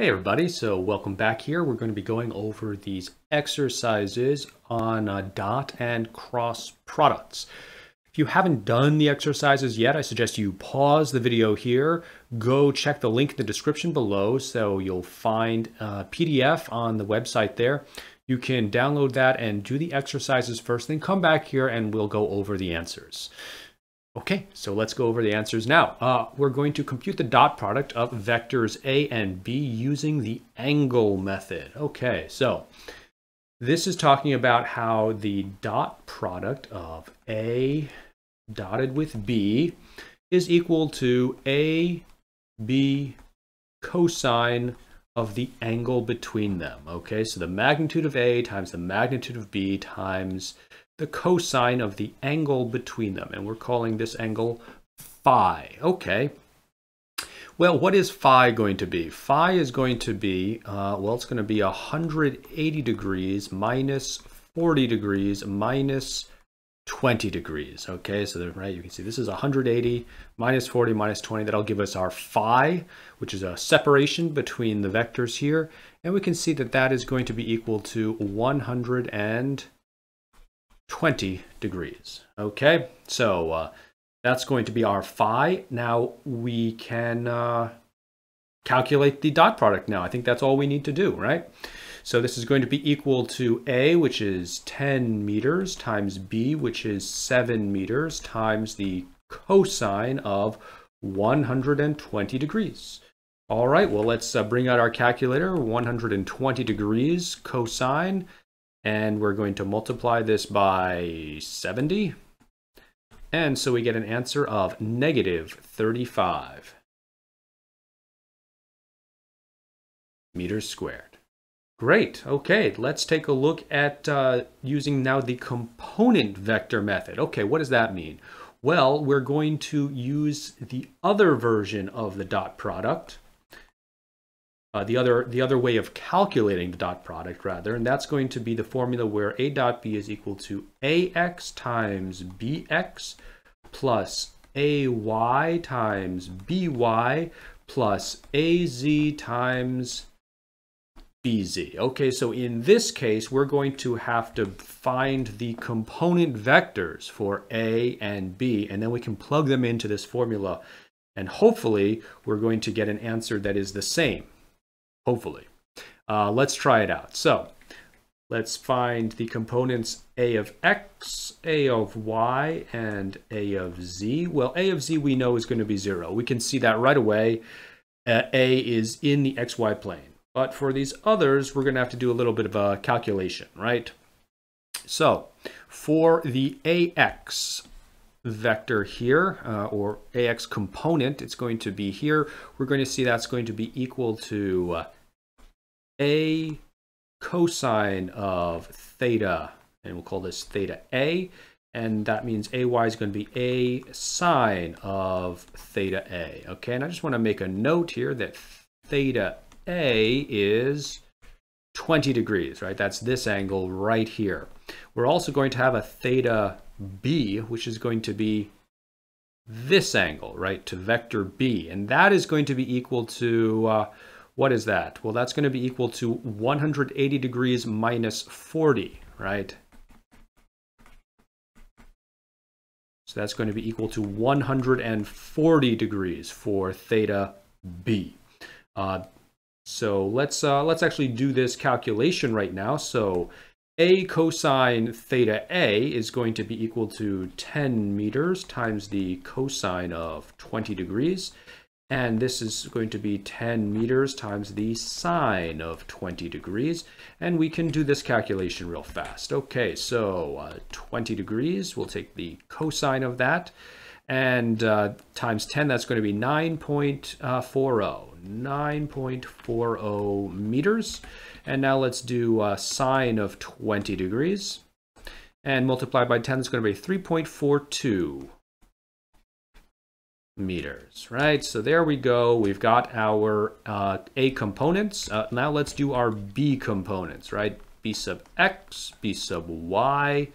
Hey everybody, so welcome back here. We're going to be going over these exercises on uh, dot and cross products. If you haven't done the exercises yet, I suggest you pause the video here, go check the link in the description below so you'll find a PDF on the website there. You can download that and do the exercises first, then come back here and we'll go over the answers. Okay, so let's go over the answers now. Uh, we're going to compute the dot product of vectors A and B using the angle method. Okay, so this is talking about how the dot product of A dotted with B is equal to A, B cosine of the angle between them. Okay, so the magnitude of A times the magnitude of B times the cosine of the angle between them. And we're calling this angle phi. Okay. Well, what is phi going to be? Phi is going to be, uh, well, it's going to be 180 degrees minus 40 degrees minus 20 degrees. Okay, so right, you can see this is 180 minus 40 minus 20. That'll give us our phi, which is a separation between the vectors here. And we can see that that is going to be equal to 100 and 20 degrees. Okay, so uh, that's going to be our phi. Now we can uh, calculate the dot product now. I think that's all we need to do, right? So this is going to be equal to A, which is 10 meters, times B, which is 7 meters, times the cosine of 120 degrees. All right, well, let's uh, bring out our calculator. 120 degrees cosine and we're going to multiply this by 70. And so we get an answer of negative 35 meters squared. Great. Okay, let's take a look at uh, using now the component vector method. Okay, what does that mean? Well, we're going to use the other version of the dot product uh, the other the other way of calculating the dot product rather, and that's going to be the formula where a dot b is equal to ax times bx plus ay times by plus az times bz. Okay, so in this case, we're going to have to find the component vectors for a and b, and then we can plug them into this formula, and hopefully we're going to get an answer that is the same hopefully. Uh, let's try it out. So let's find the components a of x, a of y, and a of z. Well, a of z we know is going to be 0. We can see that right away. Uh, a is in the xy plane. But for these others, we're going to have to do a little bit of a calculation, right? So for the ax vector here, uh, or ax component, it's going to be here. We're going to see that's going to be equal to uh, a cosine of theta, and we'll call this theta A, and that means AY is going to be A sine of theta A. Okay, and I just want to make a note here that theta A is 20 degrees, right? That's this angle right here. We're also going to have a theta B, which is going to be this angle, right, to vector B. And that is going to be equal to, uh, what is that? Well, that's going to be equal to 180 degrees minus 40, right? So that's going to be equal to 140 degrees for theta b. Uh, so let's uh, let's actually do this calculation right now. So a cosine theta a is going to be equal to 10 meters times the cosine of 20 degrees. And this is going to be 10 meters times the sine of 20 degrees. And we can do this calculation real fast. Okay, so uh, 20 degrees, we'll take the cosine of that. And uh, times 10, that's going to be 9.40. 9.40 meters. And now let's do uh, sine of 20 degrees. And multiply by 10, it's going to be 3.42 meters, right? So there we go. We've got our uh, A components. Uh, now let's do our B components, right? B sub X, B sub Y,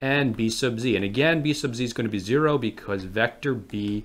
and B sub Z. And again, B sub Z is going to be zero because vector B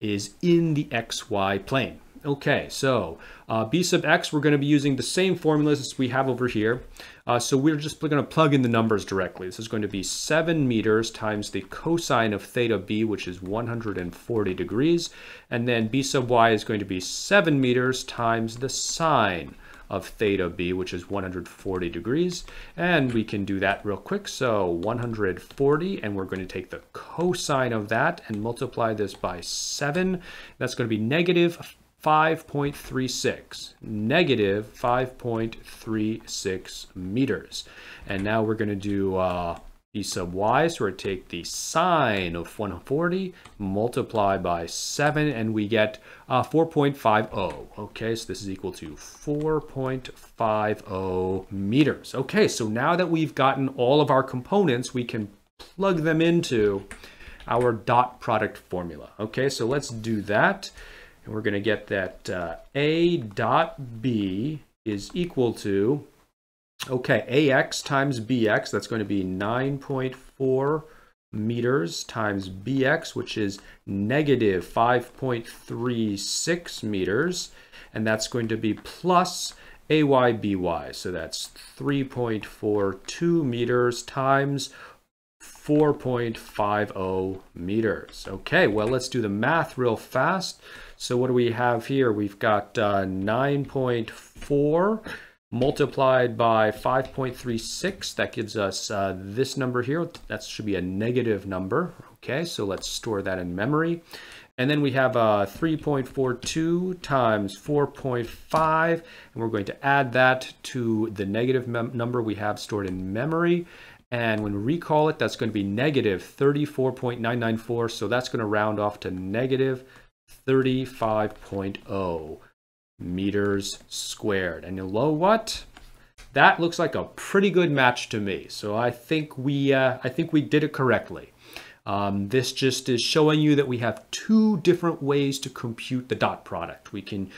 is in the XY plane. Okay, so uh, b sub x, we're going to be using the same formulas as we have over here. Uh, so we're just going to plug in the numbers directly. This is going to be 7 meters times the cosine of theta b, which is 140 degrees. And then b sub y is going to be 7 meters times the sine of theta b, which is 140 degrees. And we can do that real quick. So 140, and we're going to take the cosine of that and multiply this by 7. That's going to be negative 5.36, negative 5.36 meters. And now we're going to do uh, b sub y, so we take the sine of 140, multiply by 7, and we get uh, 4.50. Okay, so this is equal to 4.50 meters. Okay, so now that we've gotten all of our components, we can plug them into our dot product formula. Okay, so let's do that. And we're going to get that uh, A dot B is equal to, okay, AX times BX, that's going to be 9.4 meters times BX, which is negative 5.36 meters. And that's going to be plus AYBY. So that's 3.42 meters times 4.50 meters. Okay, well, let's do the math real fast. So what do we have here? We've got uh, 9.4 multiplied by 5.36. That gives us uh, this number here. That should be a negative number. Okay, so let's store that in memory. And then we have uh, 3.42 times 4.5, and we're going to add that to the negative number we have stored in memory. And when we recall it, that's going to be negative 34.994. So that's going to round off to negative 35.0 meters squared. And you know what? That looks like a pretty good match to me. So I think we, uh, I think we did it correctly. Um, this just is showing you that we have two different ways to compute the dot product. We can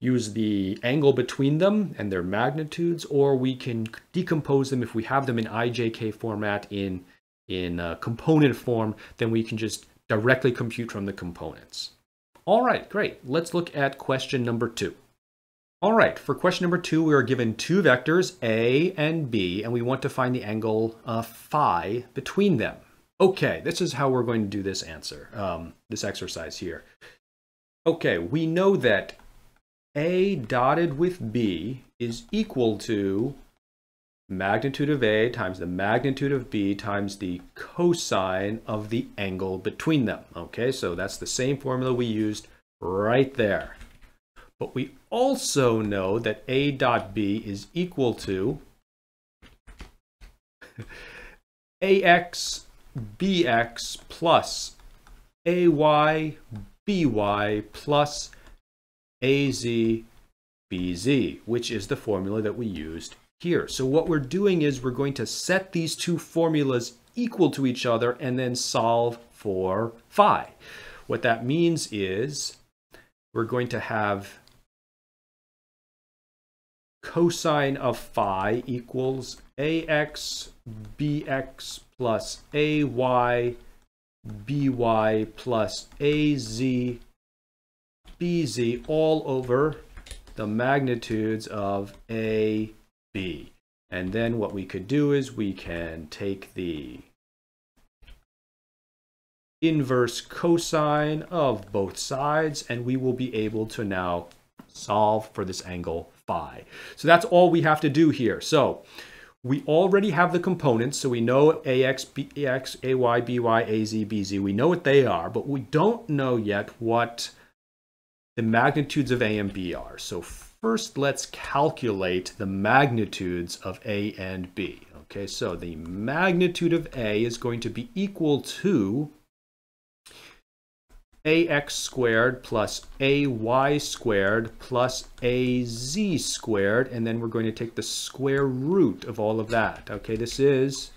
use the angle between them and their magnitudes, or we can decompose them if we have them in IJK format in, in uh, component form, then we can just directly compute from the components. All right, great. Let's look at question number two. All right, for question number two, we are given two vectors, A and B, and we want to find the angle uh, phi between them. Okay, this is how we're going to do this answer, um, this exercise here. Okay, we know that A dotted with B is equal to magnitude of A times the magnitude of B times the cosine of the angle between them. Okay, so that's the same formula we used right there. But we also know that A dot B is equal to AX BX plus AY BY plus AZ BZ, which is the formula that we used here. So what we're doing is we're going to set these two formulas equal to each other and then solve for phi. What that means is we're going to have cosine of phi equals ax bx plus ay by plus az bz all over the magnitudes of a b. And then what we could do is we can take the inverse cosine of both sides and we will be able to now solve for this angle phi. So that's all we have to do here. So we already have the components, so we know AX, BX, AY, BY, AZ, BZ. We know what they are, but we don't know yet what the magnitudes of A and B are. So First, let's calculate the magnitudes of A and B. Okay, so the magnitude of A is going to be equal to ax squared plus ay squared plus az squared, and then we're going to take the square root of all of that. Okay, this is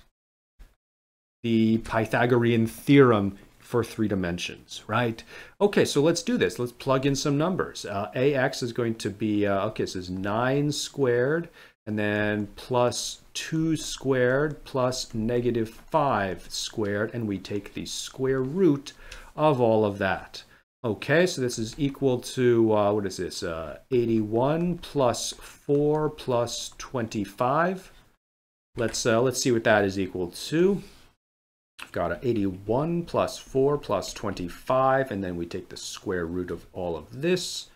the Pythagorean theorem for three dimensions, right? Okay, so let's do this. Let's plug in some numbers. Uh, AX is going to be, uh, okay, so it's 9 squared, and then plus 2 squared plus negative 5 squared, and we take the square root of all of that. Okay, so this is equal to, uh, what is this, uh, 81 plus 4 plus 25. Let's, uh, let's see what that is equal to. Got a 81 plus 4 plus 25, and then we take the square root of all of this.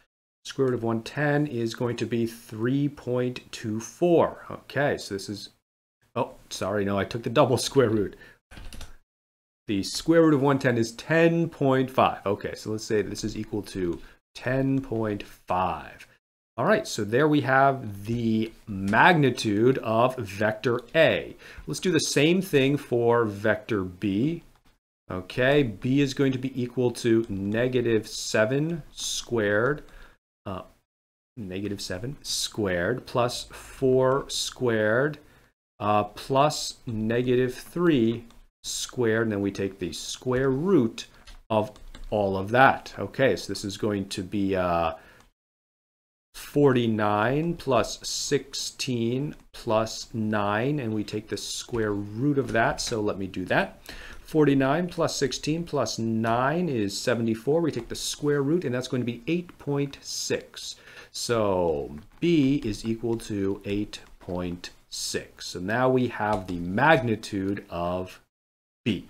Square root of 110 is going to be 3.24. Okay, so this is, oh, sorry, no, I took the double square root. The square root of 110 is 10.5. Okay, so let's say this is equal to 10.5. All right, so there we have the magnitude of vector A. Let's do the same thing for vector B. Okay, B is going to be equal to negative 7 squared, uh, negative 7 squared plus 4 squared uh, plus negative 3 squared, and then we take the square root of all of that. Okay, so this is going to be uh, 49 plus 16 plus 9, and we take the square root of that, so let me do that. 49 plus 16 plus 9 is 74. We take the square root, and that's going to be 8.6. So b is equal to 8.6. So now we have the magnitude of B.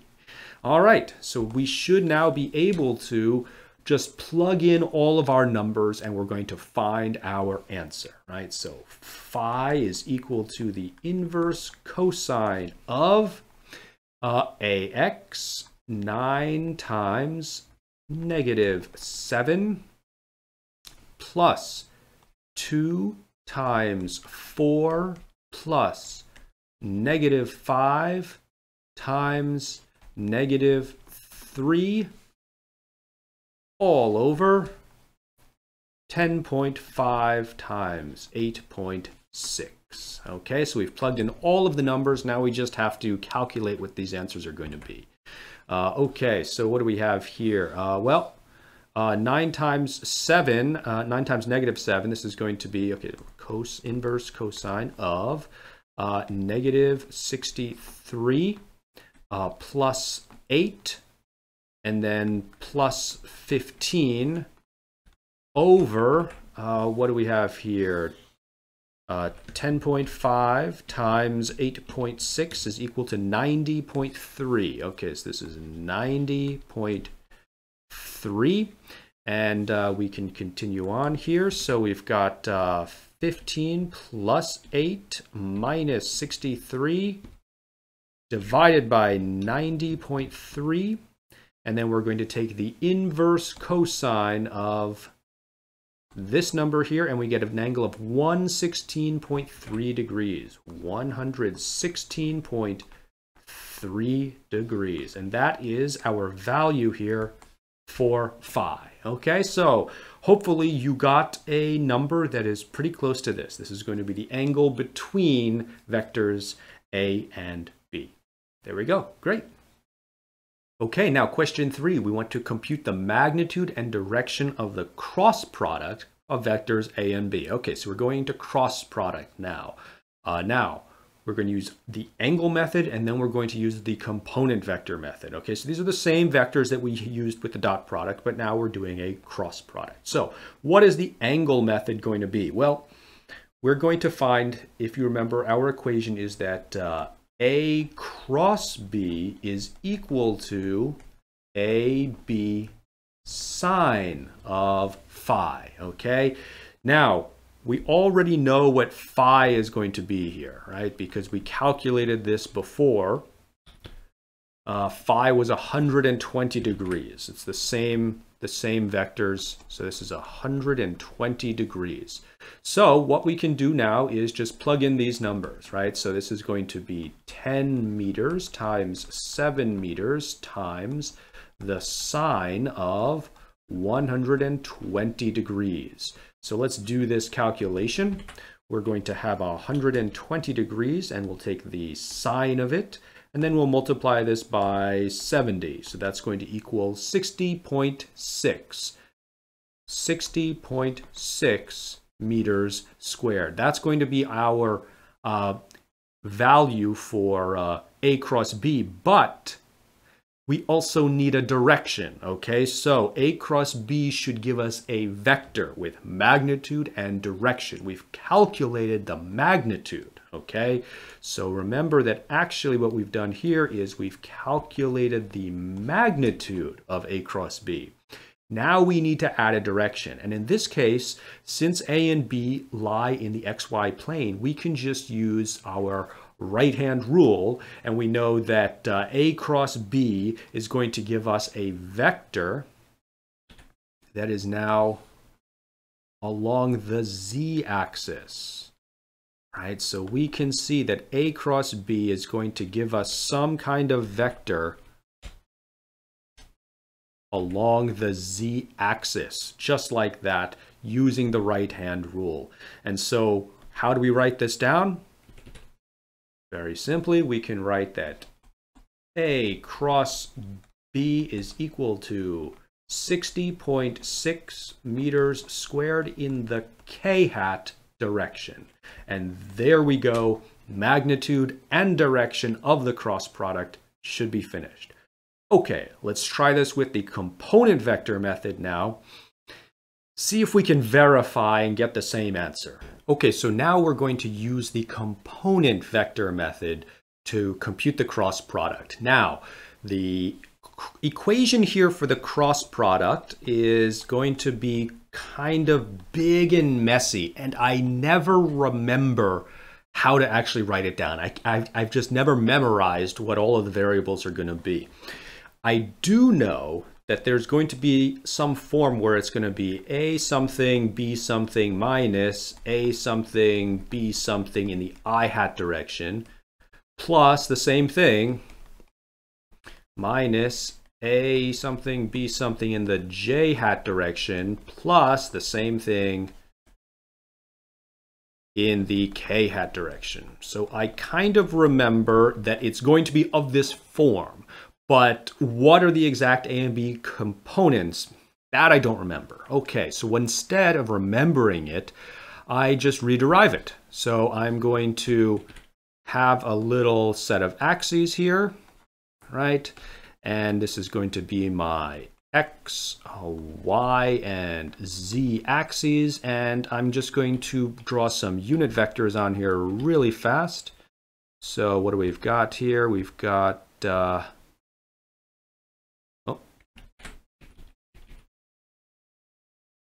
All right, so we should now be able to just plug in all of our numbers and we're going to find our answer, right? So phi is equal to the inverse cosine of uh, ax 9 times negative 7 plus 2 times 4 plus negative 5 times negative 3 all over 10.5 times 8.6. Okay, so we've plugged in all of the numbers. Now we just have to calculate what these answers are going to be. Uh, okay, so what do we have here? Uh, well, uh, 9 times 7, uh, 9 times negative 7, this is going to be, okay, cos inverse cosine of uh, negative 63 uh, plus 8 and then plus 15 over, uh, what do we have here? Uh, 10.5 times 8.6 is equal to 90.3. Okay, so this is 90.3. And uh, we can continue on here. So we've got uh, 15 plus 8 minus 63 divided by 90.3. And then we're going to take the inverse cosine of this number here, and we get an angle of 116.3 degrees. 116.3 degrees. And that is our value here for phi. Okay, so hopefully you got a number that is pretty close to this. This is going to be the angle between vectors A and B. there we go. Great. Okay, now question three. We want to compute the magnitude and direction of the cross product of vectors A and B. Okay, so we're going to cross product now. Uh, now, we're going to use the angle method and then we're going to use the component vector method. Okay, so these are the same vectors that we used with the dot product, but now we're doing a cross product. So what is the angle method going to be? Well, we're going to find, if you remember, our equation is that uh, a cross B is equal to AB sine of phi, okay? Now, we already know what phi is going to be here, right? Because we calculated this before. Uh, phi was 120 degrees. It's the same the same vectors. So this is 120 degrees. So what we can do now is just plug in these numbers, right? So this is going to be 10 meters times 7 meters times the sine of 120 degrees. So let's do this calculation. We're going to have 120 degrees and we'll take the sine of it and then we'll multiply this by 70. So that's going to equal 60.6. 60.6 meters squared. That's going to be our uh, value for uh, A cross B, but we also need a direction, okay? So A cross B should give us a vector with magnitude and direction. We've calculated the magnitude, okay? So remember that actually what we've done here is we've calculated the magnitude of A cross B. Now we need to add a direction. And in this case, since A and B lie in the XY plane, we can just use our right-hand rule, and we know that uh, A cross B is going to give us a vector that is now along the z-axis. Right, so we can see that A cross B is going to give us some kind of vector along the z-axis, just like that, using the right-hand rule. And so how do we write this down? Very simply, we can write that A cross B is equal to 60.6 meters squared in the k-hat direction. And there we go, magnitude and direction of the cross product should be finished. Okay, let's try this with the component vector method now. See if we can verify and get the same answer. Okay, so now we're going to use the component vector method to compute the cross product. Now, the equation here for the cross product is going to be kind of big and messy, and I never remember how to actually write it down. I, have just never memorized what all of the variables are going to be. I do know that there's going to be some form where it's going to be a something, b something minus a something, b something in the i hat direction, plus the same thing minus a something, b something in the j hat direction, plus the same thing in the k hat direction. So I kind of remember that it's going to be of this form. But what are the exact A and B components? That I don't remember. Okay, so instead of remembering it, I just rederive it. So I'm going to have a little set of axes here, right? And this is going to be my X, Y, and Z axes. And I'm just going to draw some unit vectors on here really fast. So what do we've got here? We've got uh,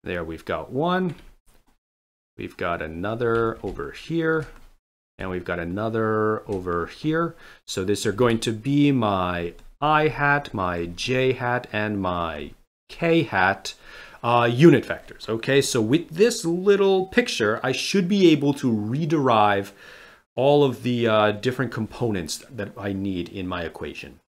There we've got one. We've got another over here. And we've got another over here. So these are going to be my i hat, my j hat, and my k hat uh, unit vectors. Okay, so with this little picture, I should be able to rederive all of the uh, different components that I need in my equation.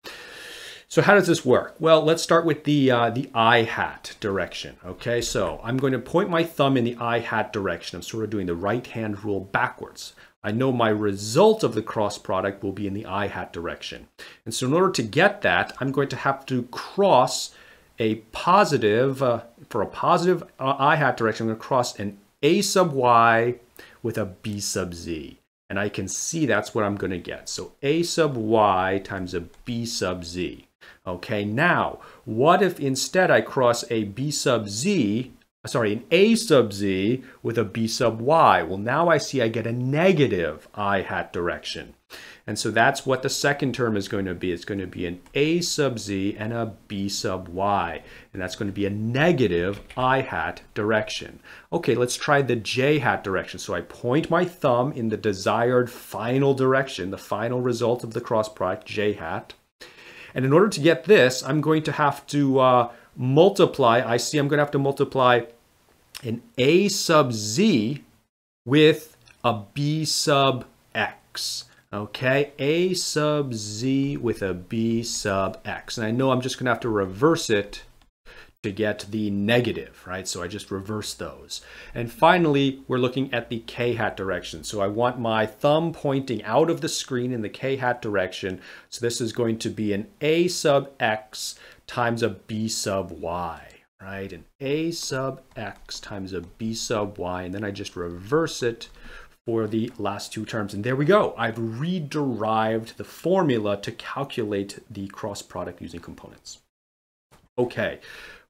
So how does this work? Well, let's start with the, uh, the I hat direction. Okay, so I'm going to point my thumb in the I hat direction. I'm sort of doing the right hand rule backwards. I know my result of the cross product will be in the I hat direction. And so in order to get that, I'm going to have to cross a positive, uh, for a positive uh, I hat direction, I'm going to cross an A sub Y with a B sub Z. And I can see that's what I'm going to get. So A sub Y times a B sub Z. Okay, now, what if instead I cross a b sub z, sorry, an a sub z with a b sub y? Well, now I see I get a negative i hat direction. And so that's what the second term is going to be. It's going to be an a sub z and a b sub y. And that's going to be a negative i hat direction. Okay, let's try the j hat direction. So I point my thumb in the desired final direction, the final result of the cross product, j hat. And in order to get this, I'm going to have to uh, multiply, I see I'm going to have to multiply an a sub z with a b sub x. Okay, a sub z with a b sub x. And I know I'm just going to have to reverse it to get the negative, right? So I just reverse those. And finally, we're looking at the k-hat direction. So I want my thumb pointing out of the screen in the k-hat direction. So this is going to be an a sub x times a b sub y, right? And a sub x times a b sub y, and then I just reverse it for the last two terms. And there we go. I've rederived the formula to calculate the cross product using components. Okay,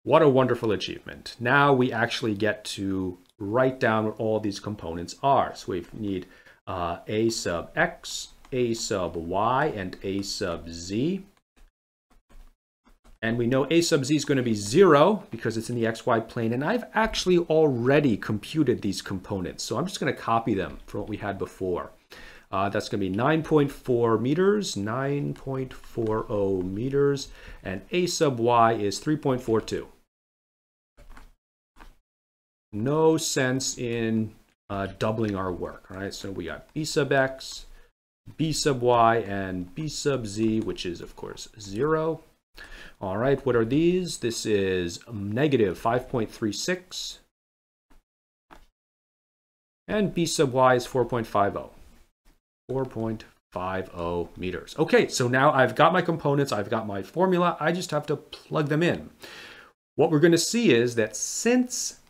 what a wonderful achievement. Now we actually get to write down what all these components are. So we need uh, a sub x, a sub y, and a sub z. And we know a sub z is going to be 0 because it's in the xy plane. And I've actually already computed these components. So I'm just going to copy them from what we had before. Uh, that's going to be 9.4 meters, 9.40 meters, and a sub y is 3.42. No sense in uh, doubling our work, right? So we got b sub x, b sub y, and b sub z, which is, of course, 0. All right, what are these? This is negative 5.36. And b sub y is 4.50. 4.50 meters. Okay, so now I've got my components, I've got my formula, I just have to plug them in. What we're going to see is that since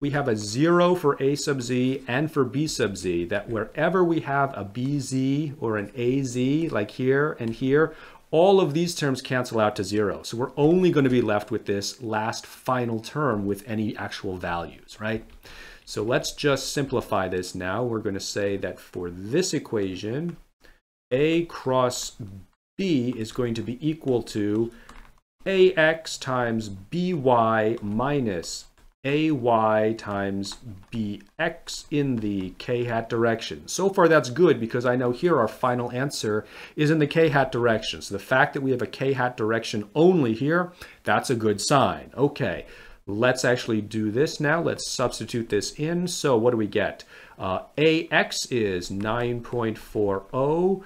we have a 0 for a sub z and for b sub z, that wherever we have a bz or an az, like here and here, all of these terms cancel out to zero. So we're only going to be left with this last final term with any actual values, right? So let's just simplify this now. We're going to say that for this equation, A cross B is going to be equal to AX times BY minus ay times bx in the k-hat direction. So far that's good because I know here our final answer is in the k-hat direction. So the fact that we have a k-hat direction only here, that's a good sign. Okay, let's actually do this now. Let's substitute this in. So what do we get? Uh, AX is 9.40.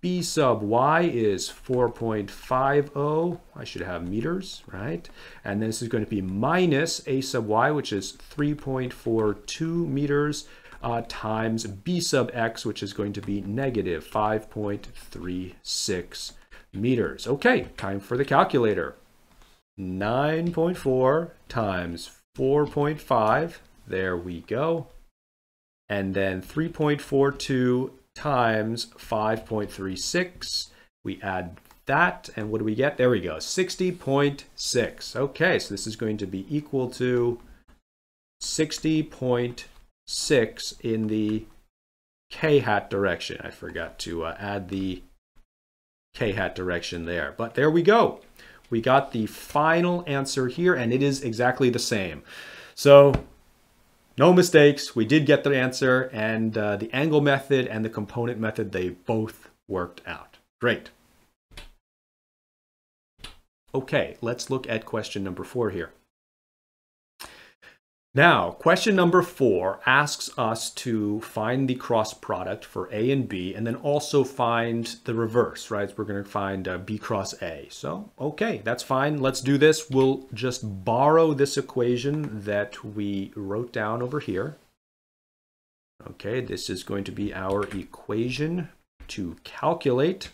B sub Y is 4.50. I should have meters, right? And this is going to be minus A sub Y, which is 3.42 meters, uh, times B sub X, which is going to be negative 5.36 meters. Okay, time for the calculator. 9.4 times 4.5. There we go and then 3.42 times 5.36. We add that, and what do we get? There we go, 60.6. Okay, so this is going to be equal to 60.6 in the k-hat direction. I forgot to uh, add the k-hat direction there, but there we go. We got the final answer here, and it is exactly the same. So no mistakes. We did get the answer and uh, the angle method and the component method, they both worked out. Great. Okay, let's look at question number four here. Now, question number four asks us to find the cross product for A and B, and then also find the reverse, right? We're going to find uh, B cross A. So, okay, that's fine. Let's do this. We'll just borrow this equation that we wrote down over here. Okay, this is going to be our equation to calculate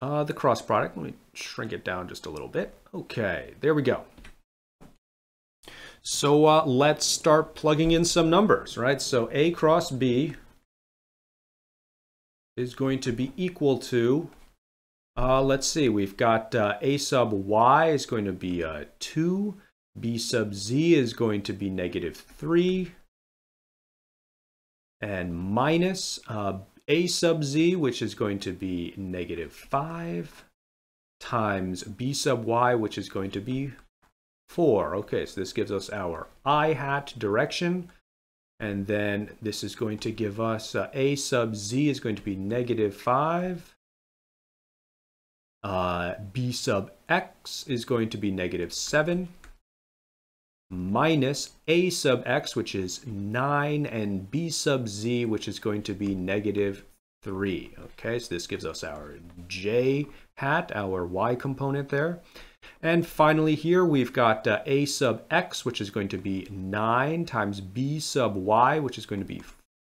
uh, the cross product. Let me shrink it down just a little bit. Okay, there we go. So uh, let's start plugging in some numbers, right? So A cross B is going to be equal to, uh, let's see, we've got uh, A sub Y is going to be uh, 2, B sub Z is going to be negative 3, and minus uh, A sub Z, which is going to be negative 5, times B sub Y, which is going to be 4. Okay, so this gives us our i hat direction. And then this is going to give us uh, a sub z is going to be negative 5. Uh, b sub x is going to be negative 7 minus a sub x, which is 9, and b sub z, which is going to be negative 3. Okay, so this gives us our j hat, our y component there. And finally here we've got uh, a sub x, which is going to be 9 times b sub y, which is going to be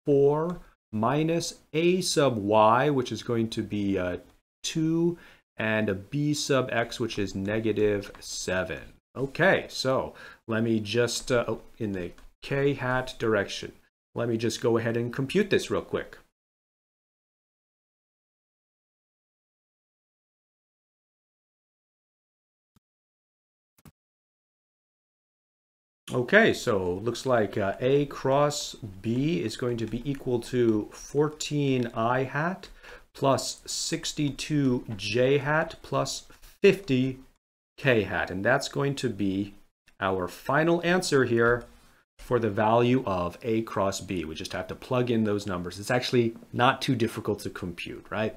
4, minus a sub y, which is going to be uh, 2, and a b sub x, which is negative 7. Okay, so let me just, uh, oh, in the k hat direction. Let me just go ahead and compute this real quick. Okay, so looks like uh, A cross B is going to be equal to 14 I hat plus 62 J hat plus 50 K hat. And that's going to be our final answer here for the value of A cross B. We just have to plug in those numbers. It's actually not too difficult to compute, right?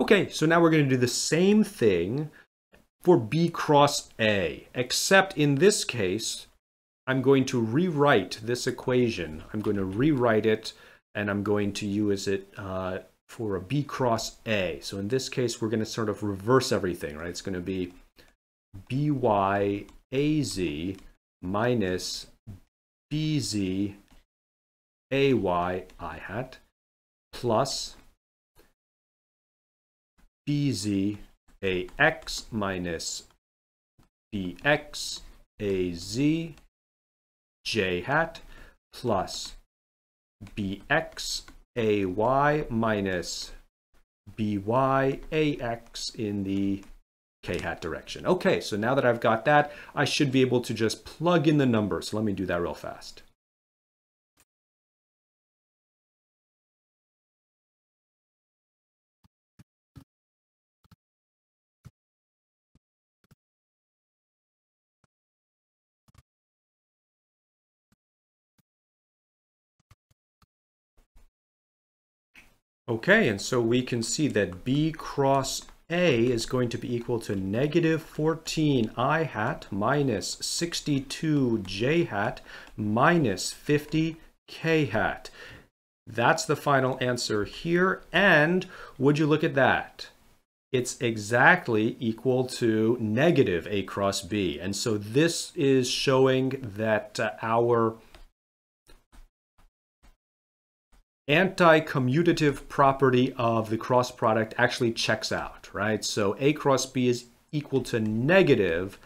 Okay, so now we're going to do the same thing for B cross A, except in this case, I'm going to rewrite this equation. I'm going to rewrite it and I'm going to use it uh, for a B cross A. So in this case, we're going to sort of reverse everything, right? It's going to be BYAZ minus BZ AY I hat plus BZ AX minus BX AZ j hat plus bx ay minus by ax in the k hat direction. Okay, so now that I've got that, I should be able to just plug in the numbers. So let me do that real fast. Okay, and so we can see that B cross A is going to be equal to negative 14 I hat minus 62 J hat minus 50 K hat. That's the final answer here. And would you look at that? It's exactly equal to negative A cross B. And so this is showing that uh, our anti-commutative property of the cross product actually checks out, right? So A cross B is equal to negative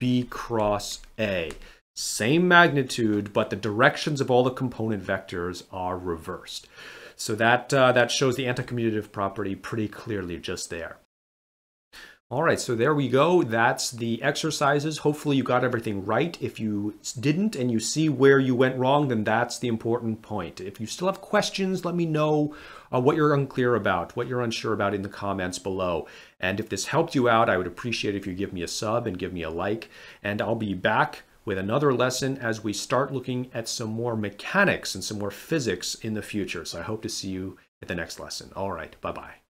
B cross A. Same magnitude, but the directions of all the component vectors are reversed. So that, uh, that shows the anti-commutative property pretty clearly just there. All right, so there we go. That's the exercises. Hopefully you got everything right. If you didn't and you see where you went wrong, then that's the important point. If you still have questions, let me know uh, what you're unclear about, what you're unsure about in the comments below. And if this helped you out, I would appreciate if you give me a sub and give me a like. And I'll be back with another lesson as we start looking at some more mechanics and some more physics in the future. So I hope to see you at the next lesson. All right, bye-bye.